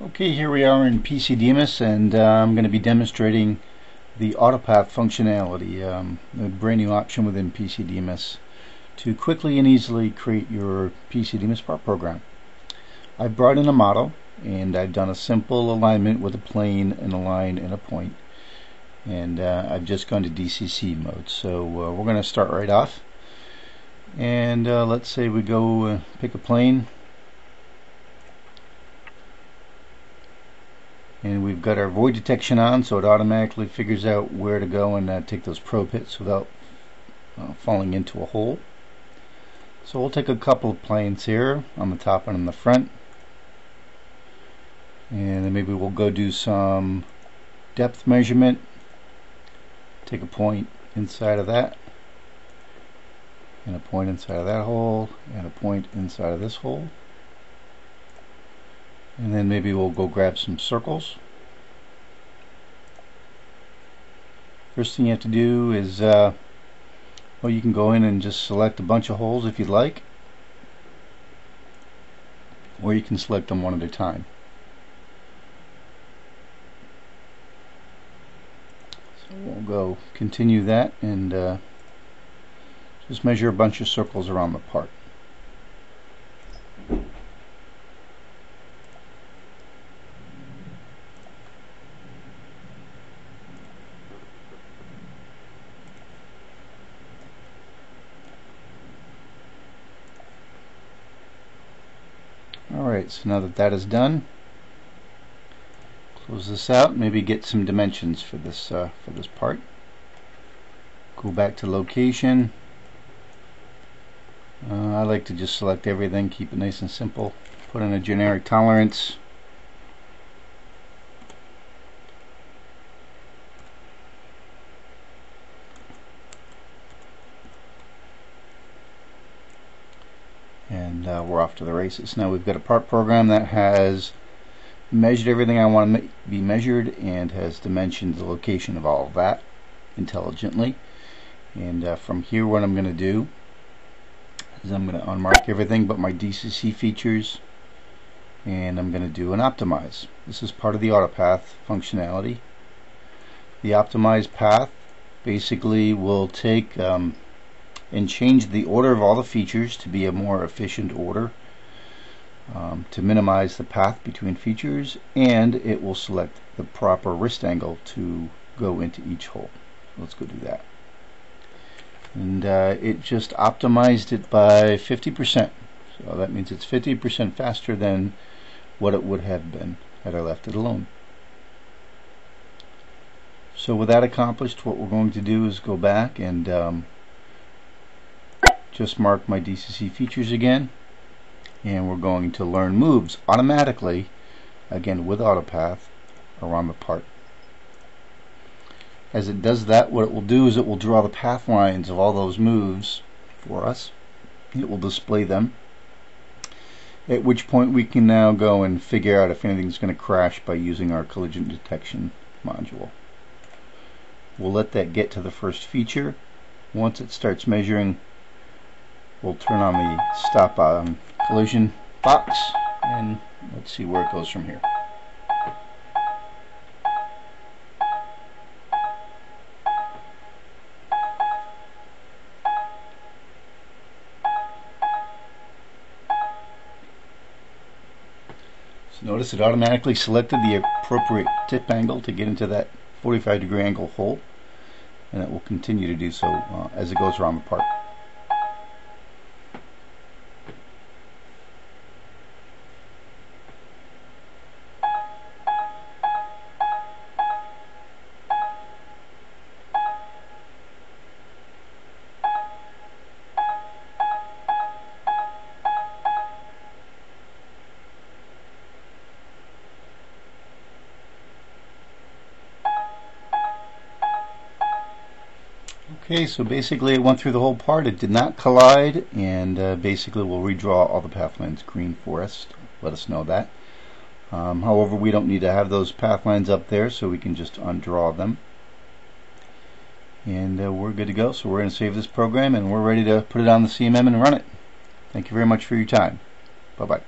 Okay, here we are in PCDMIS and uh, I'm going to be demonstrating the AutoPath functionality, um, a brand new option within PCDMIS to quickly and easily create your PCDMIS part program. I've brought in a model and I've done a simple alignment with a plane and a line and a point and uh, I've just gone to DCC mode so uh, we're going to start right off and uh, let's say we go uh, pick a plane and we've got our void detection on so it automatically figures out where to go and uh, take those probe hits without uh, falling into a hole. So we'll take a couple of planes here on the top and on the front. And then maybe we'll go do some depth measurement. Take a point inside of that. And a point inside of that hole. And a point inside of this hole and then maybe we'll go grab some circles. First thing you have to do is uh, well you can go in and just select a bunch of holes if you'd like. Or you can select them one at a time. So we'll go continue that and uh, just measure a bunch of circles around the part Alright, so now that that is done, close this out, maybe get some dimensions for this uh, for this part. Go back to location. Uh, I like to just select everything, keep it nice and simple. Put in a generic tolerance. And uh, we're off to the races. Now we've got a part program that has measured everything I want to be measured and has dimensioned the location of all of that intelligently. And uh, from here what I'm going to do is I'm going to unmark everything but my DCC features and I'm going to do an optimize. This is part of the AutoPath functionality. The optimize path basically will take um, and change the order of all the features to be a more efficient order um, to minimize the path between features and it will select the proper wrist angle to go into each hole. Let's go do that. And uh, it just optimized it by 50%. So that means it's 50% faster than what it would have been had I left it alone. So with that accomplished, what we're going to do is go back and um, just mark my DCC features again and we're going to learn moves automatically again with AutoPath around the part. As it does that what it will do is it will draw the path lines of all those moves for us. It will display them at which point we can now go and figure out if anything's going to crash by using our collision detection module. We'll let that get to the first feature. Once it starts measuring we'll turn on the stop um, collision box and let's see where it goes from here. So notice it automatically selected the appropriate tip angle to get into that 45 degree angle hole and it will continue to do so uh, as it goes around the part. Okay, so basically it went through the whole part. It did not collide, and uh, basically we'll redraw all the path lines green for us. Let us know that. Um, however, we don't need to have those path lines up there, so we can just undraw them. And uh, we're good to go. So we're going to save this program, and we're ready to put it on the CMM and run it. Thank you very much for your time. Bye-bye.